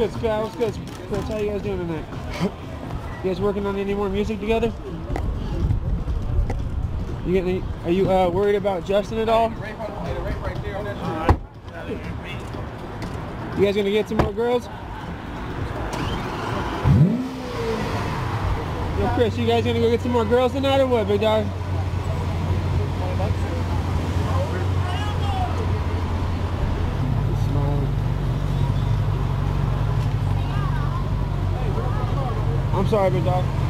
good, Scott? What's good, Chris? How you guys doing tonight? You guys working on any more music together? You getting? Any, are you uh, worried about Justin at all? You guys gonna get some more girls? Yo, Chris, you guys gonna go get some more girls tonight or what, big dog? I'm sorry, big dog.